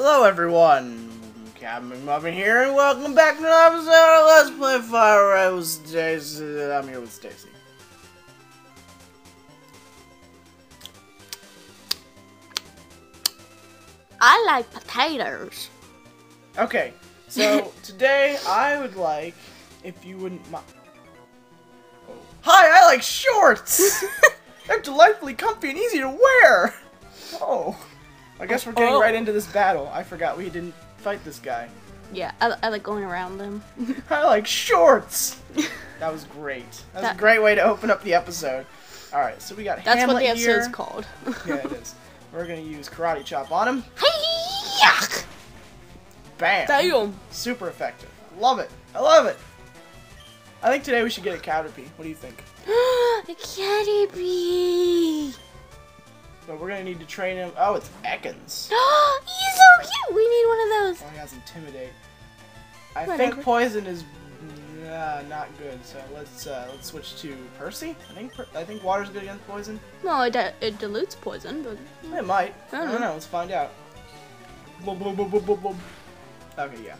Hello everyone, Captain Muffin here, and welcome back to another episode of Let's Play Fire Red with Stacy. I'm here with Stacy. I like potatoes. Okay, so today I would like, if you wouldn't mind. Hi, I like shorts! They're delightfully comfy and easy to wear! Oh. I guess we're getting Oh. right into this battle. I forgot we didn't fight this guy. Yeah, I, I like going around them. I like shorts. That was great. That was That- a great way to open up the episode. All right, so we got That's Hamlet what the episode's here. called. Yeah, it is. We're gonna use karate chop on him. Hey-yuck! Bam. Damn. Super effective. Love it. I love it. I think today we should get a Caterpie. What do you think? a caterpie. But we're gonna need to train him. Oh, it's Ekans. He's so cute. We need one of those. Oh, he has Intimidate. I Whatever. think Poison is uh, not good. So let's uh, let's switch to Percy. I think per- I think Water's good against Poison. No, it, di- it dilutes poison, but It might. I I don't don't know. know. Let's find out. Boom, boom, boom. Okay, yeah.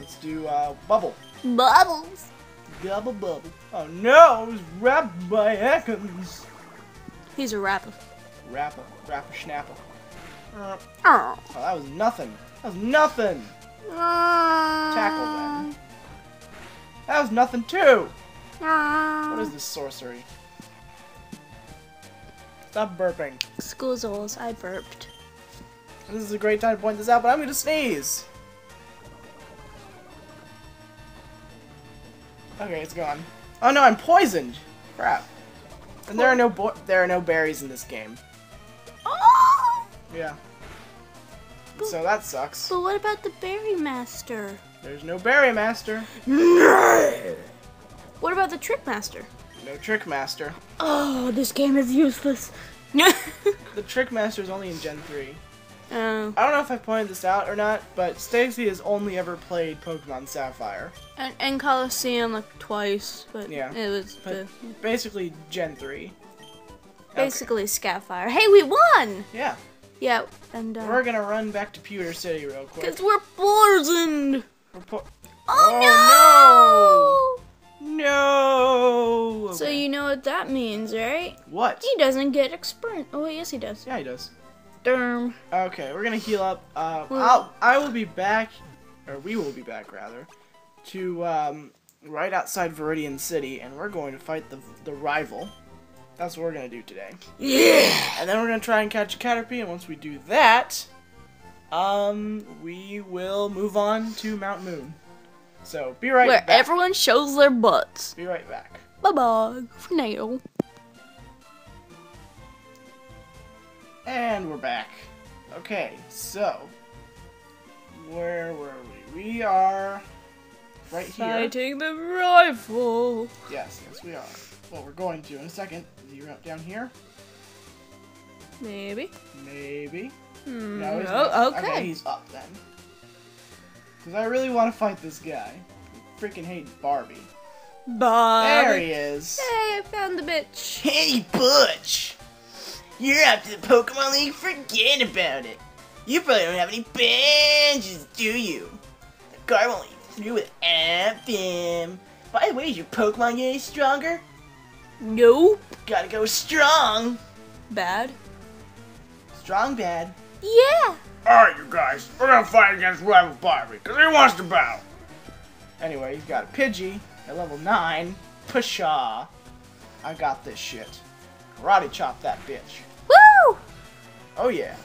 Let's do uh, Bubble. bubbles. Double bubble. Oh no, it was wrapped by Ekans. He's a rapper. Rapper, rapper, schnapper. Uh, Oh. That was nothing. That was nothing. Tackle then. That was nothing too. What is this sorcery? Stop burping. Scoozles, I burped. This is a great time to point this out, but I'm gonna sneeze. Okay, it's gone. Oh no, I'm poisoned. Crap. And there are no bo- there are no berries in this game. Yeah. So that sucks. But what about the berry master? There's no berry master. What about the trick master? No trick master. Oh, this game is useless. The trick master is only in Gen 3. Oh. I don't know if I pointed this out or not, but Stacy has only ever played Pokemon Sapphire. And, and Coliseum like twice, but Yeah. it was But the, basically Gen 3. basically Scaffire. Hey, we won! Yeah. Yeah, and uh, We're gonna run back to Pewter City real quick. because we're poisoned. We're po- Oh, no! no! So Okay. you know what that means, right? What? He doesn't get experience. Oh, yes, he does. Yeah, he does. Derm. Okay, we're gonna heal up. Uh, I'll, I will be back, or we will be back rather, to um, right outside Viridian City, and we're going to fight the the rival. That's what we're gonna do today. Yeah. And then we're gonna try and catch a Caterpie, and once we do that, um, we will move on to Mount Moon. So be right back. Where back. everyone shows their butts. Be right back. Bye bye. For now. And we're back. Okay, so where were we? We are right here. Fighting the rifle. Yes, yes, we are. Well, we're going to in a second. Is he up down here? Maybe. Maybe. Hmm. No, he's oh, not. okay. he's up then. Because I really want to fight this guy. I freaking hate Barbie. Bye. there he is. Hey, I found the bitch. Hey, Butch! You're up to the Pokemon League? Forget about it. You probably don't have any badges, do you? The guard won't let you through without them. By the way, is your Pokemon getting stronger? Nope. Gotta go strong. Bad. Strong bad. Yeah. Alright, you guys, we're gonna fight against Rival Barbie, because he wants to battle. Anyway, he's got a Pidgey at level 9. Pshaw. I got this shit. Karate chop that bitch. Woo! Oh yeah.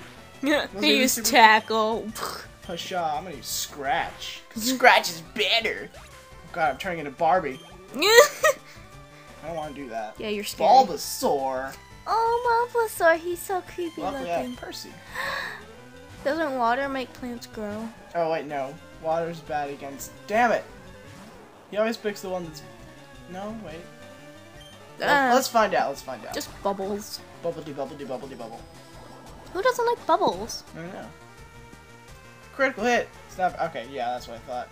he he used tackle. Pshaw, I'm gonna use Scratch. 'Cause Scratch is better. God, I'm turning into Barbie. I don't want to do that. yeah, you're scary. Bulbasaur. Oh, Bulbasaur, he's so creepy Luckily I looking. have Percy. Doesn't water make plants grow? Oh wait, no. Water's bad against. Damn it. He always picks the one that's. No, wait. Let's- Uh, Let's find out. Let's find out. just bubbles. Bubble de bubble de bubble de bubble. Who doesn't like bubbles? I don't know. Critical hit. Stop. Okay, yeah, that's what I thought.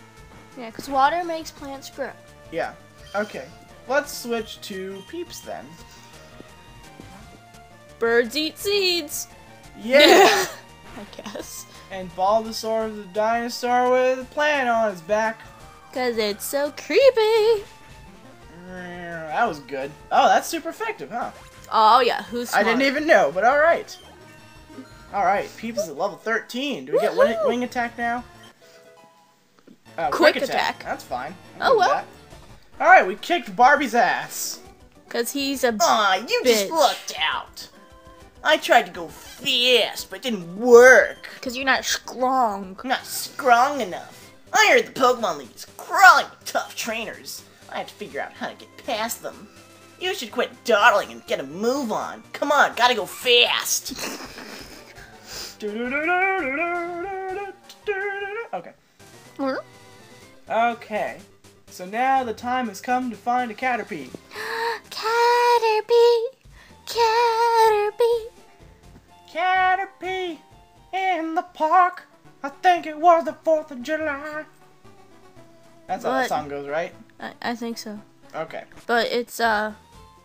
Yeah, because water makes plants grow. Yeah. Okay. Let's switch to Peeps then. Birds eat seeds. Yeah. I guess. And Bulbasaur is a dinosaur with a plant on his back. Cause it's so creepy. That was good. Oh, that's super effective, huh? Oh yeah, who's I didn't even know, but alright. Alright, Peeps is at level 13. Do we get wing, wing attack now? Uh, Quick attack. That's fine. Oh, well. Alright, we kicked Barbie's ass. Cause he's a Aw, you just Bitch. lucked out. I tried to go fast, but it didn't work. cause you're not strong. I'm not strong enough. I heard the Pokemon League is crawling with tough trainers. I have to figure out how to get past them. You should quit dawdling and get a move on. Come on, gotta go fast. Okay. Okay. So now the time has come to find a Caterpie. Caterpie, Caterpie. Caterpie in the park. I think it was the 4th of July. That's how the song goes, right? I, I think so. Okay. But it's uh,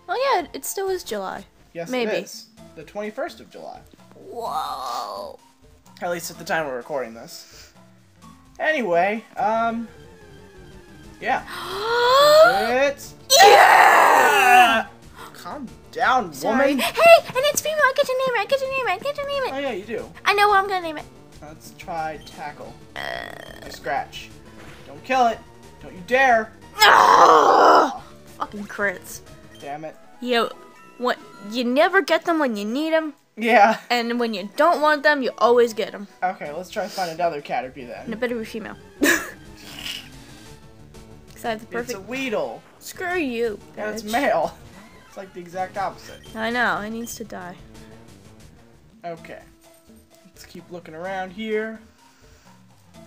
oh yeah, it still is July. Yes, Maybe. it is. The 21st of July. Whoa. At least at the time we're recording this. Anyway, um. Yeah. It's. yeah. Calm down, Sorry. woman. Hey, and it's female. I get to name it. I get to name it. I get to name it. Oh, yeah, you do. I know what I'm gonna name it. Let's try tackle. Uh, scratch. Don't kill it. Don't you dare. ah! Fucking crits. Damn it. You, what? You never get them when you need them, Yeah. and when you don't want them, you always get them. Okay, let's try to find another Caterpie then. And then. it better be female. I have the It's a Weedle. Screw you. And it's male. It's like the exact opposite. I know. It needs to die. Okay. Let's keep looking around here.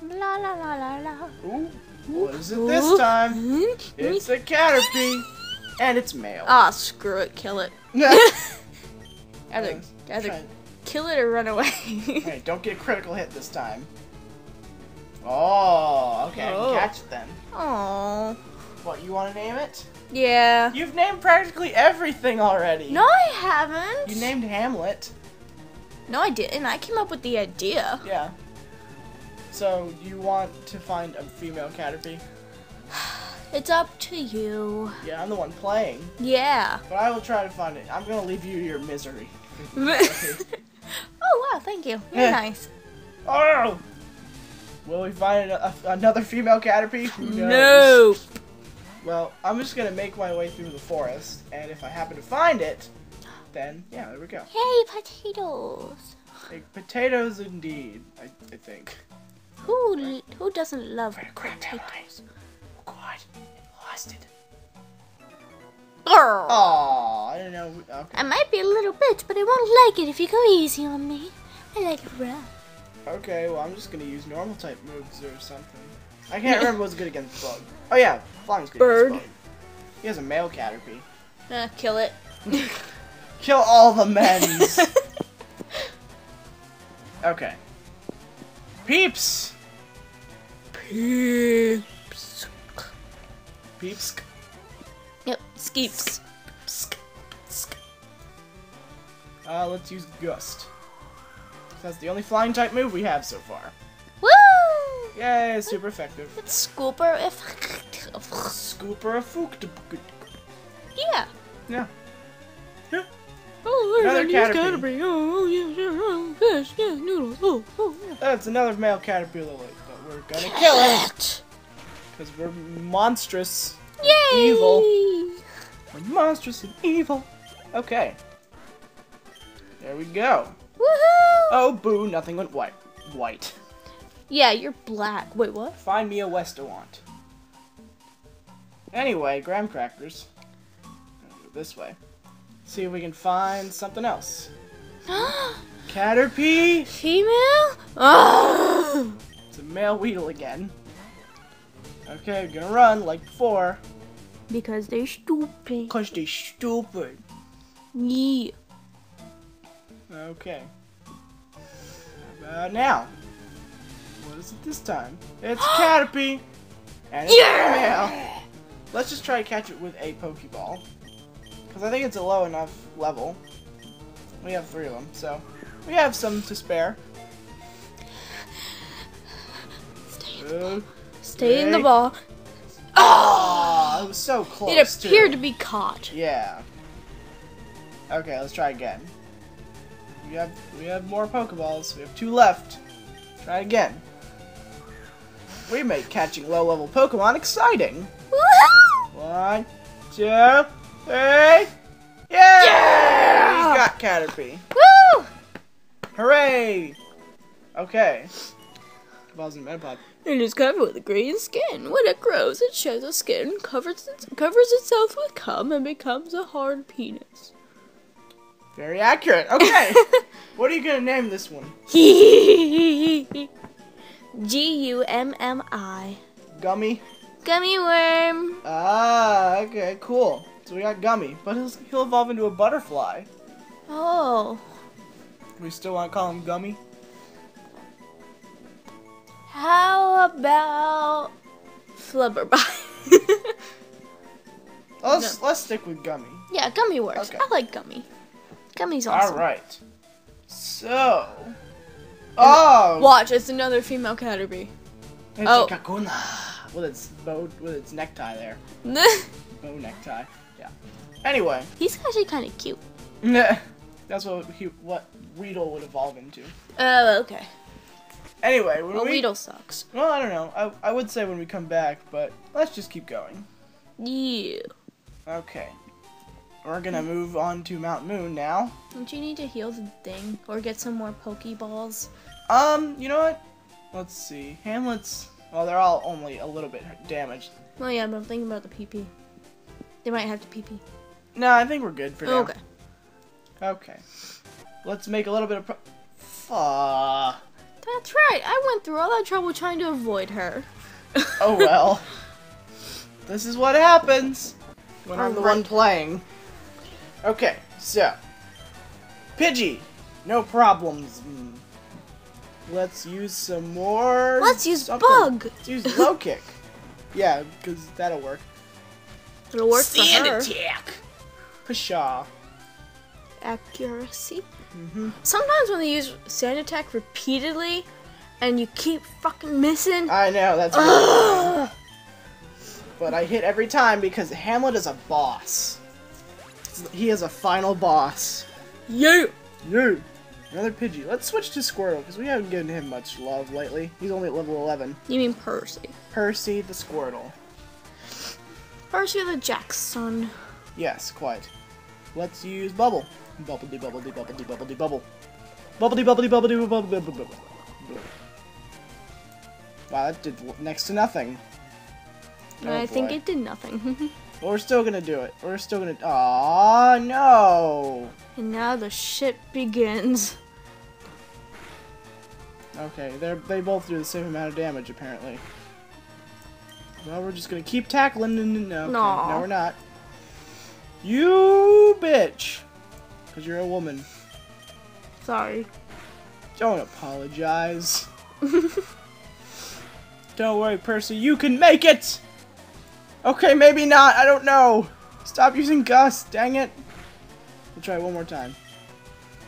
La la la la la. Ooh. What is it this time? It's a Caterpie. And it's male. Ah, screw it. Kill it. Either, either kill it or run away. Hey, don't get a critical hit this time. Oh, okay, I Oh. can catch it then. Oh. What, you want to name it? Yeah. You've named practically everything already. No, I haven't. You named Hamlet. No, I didn't. I came up with the idea. Yeah. So, you want to find a female Caterpie? It's up to you. Yeah, I'm the one playing. Yeah. But I will try to find it. I'm gonna leave you to your misery. oh wow, thank you. You're nice. oh! Will we find a, a- another female Caterpie? Who knows? No. Well, I'm just gonna make my way through the forest, and if I happen to find it, then yeah, there we go. Hey, potatoes. Like, potatoes indeed, I, I think. Who l- who doesn't love Where crap am I? potatoes? Oh God, lost it. Grr. Aw, I don't know. Okay. I might be a little bitch, but I won't like it if you go easy on me. I like it rough. Okay, well, I'm just gonna use normal type moves or something. I can't remember what's good against bug. Oh yeah, flying's good Bird. against bug. He has a male Caterpie. Uh, kill it. Kill all the men's. okay. Peeps. Peeps. Peeps. Yep, skeeps. Uh, let's use Gust. That's the only flying type move we have so far. Woo! Yay, super effective. It's Scooper if. Scooper a yeah. Yeah. Yeah. Oh, Another Caterpie. Caterpie. Oh, yeah, yeah, oh, fish, yeah, noodles. Oh, oh, yeah. That's another male caterpillar. But we're gonna kill it it. because we're monstrous. Yay! Evil. We're monstrous and evil. Okay. There we go. Woohoo! Oh, boo! Nothing went white. White. Yeah, you're black. Wait, what? Find me a Westawant. Anyway, graham crackers. This way. See if we can find something else. Caterpie! Female? Oh! It's a male Weedle again. Okay, we're gonna run like before. Because they're stupid. Cause they're stupid. Yeah. Okay. How now? What is it this time? It's Caterpie! And it's female! Let's just try to catch it with a Pokeball. Because I think it's a low enough level. We have three of them, so we have some to spare. Stay in the Three. ball. Oh, it was so close. It appeared too. to be caught. Yeah. Okay, let's try again. We have we have more Pokeballs. We have two left. Try again. We make catching low-level Pokemon exciting. One, two, three. Yeah! Yeah! We got Caterpie. Woo! Hooray! Okay. Balls in Metapod. It is covered with green skin. When it grows, it sheds a skin, covers it, covers itself with cum, and becomes a hard penis. Very accurate. Okay. what are you gonna name this one? G U M M I. Gummy. Gummy worm. Ah, okay, cool. So we got Gummy, but he'll, he'll evolve into a butterfly. Oh. We still want to call him Gummy? How about Flubberby? Let's let's stick with Gummy. yeah, Gummy works. Okay. I like Gummy. Gummy's awesome. All right. So. Oh. Watch, it's another female Caterpie. It's Oh. a Kakuna with its bow with its necktie there. Bow necktie. Yeah. Anyway, He's actually kind of cute. that's what he what Weedle would evolve into. Oh, okay. Anyway, when Well, we Weedle sucks. well, I don't know. I I would say when we come back, but let's just keep going. Yeah. Okay. We're gonna move on to Mount Moon now. Don't you need to heal the thing or get some more Pokeballs? Um, you know what? Let's see. Hamlet's. Well, they're all only a little bit damaged. Oh yeah, but I'm thinking about the PP. They might have to PP. No, I think we're good for now. Okay. Okay. Let's make a little bit of. Pro- Fuck. That's right. I went through all that trouble trying to avoid her. Oh well. this is what happens when I'm the one Alright. playing. Okay, so. Pidgey, no problems. Mm. Let's use some more. Let's use something. Bug. Let's use low kick. Yeah, because that'll work. It'll work Sand for her. attack. Pshaw. Accuracy. Mm-hmm. Sometimes when they use Sand Attack repeatedly, and you keep fucking missing. I know that's. really But I hit every time because Hamlet is a boss. He is a final boss. yeah. No. Another Pidgey. Let's switch to Squirtle because we haven't given him much love lately. He's only at level 11. You mean Percy? Percy the Squirtle. Percy the Jackson. Yes, quite. Let's use Bubble. Bubble de bubble de bubble de bubble de bubble. Bubble de bubble de bubble de bubble de bubble bubble. Wow, that did next to nothing. Oh, I think it did nothing. But we're still gonna do it. We're still gonna. Aw, no. and now the shit begins. Okay, they they both do the same amount of damage apparently. Well, we're just gonna keep tackling. No, no, okay. No, we're not. You bitch, because you're a woman. Sorry. Don't apologize. Don't worry, Percy. You can make it. Okay, maybe not. I don't know. Stop using Gust. Dang it. We'll try one more time.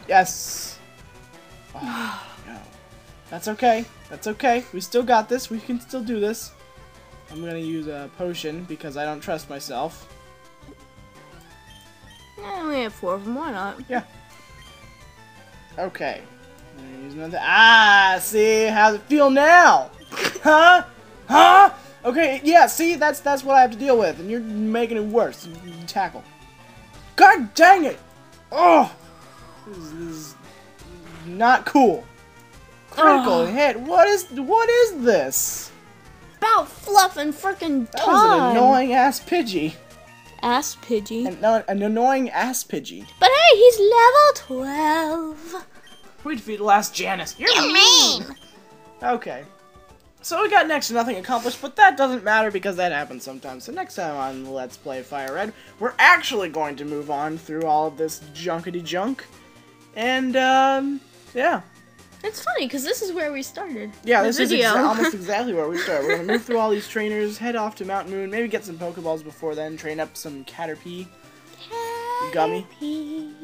Yes. Oh, no. That's okay. That's okay. We still got this. We can still do this. I'm gonna use a potion because I don't trust myself. Eh, we have four of them. Why not? Yeah. Okay. Use another. Ah, see, how's it feel now? huh? Huh? Okay, yeah. See, that's that's what I have to deal with, and you're making it worse. Tackle. God dang it! Oh, this is, this is not cool. Critical Oh. hit. What is what is this? About fluff and freaking That was an annoying ass Pidgey. Ass Pidgey. An, no, an annoying ass Pidgey. But hey, he's level 12. We defeated last Janice. You're You're mean. Okay. So we got next to nothing accomplished, but that doesn't matter because that happens sometimes. So next time on Let's Play Fire Red, we're actually going to move on through all of this junkety junk. And, um, yeah. It's funny because this is where we started. Yeah, this is exa- almost exactly where we started. We're gonna move through all these trainers, head off to Mount Moon, maybe get some Pokeballs before then, train up some Caterpie. Gummy.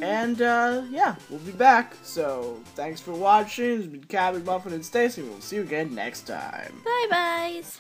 And uh, yeah, we'll be back. So thanks for watching. It's been Capn McMuffin and Stacy. We'll see you again next time. Bye, byes.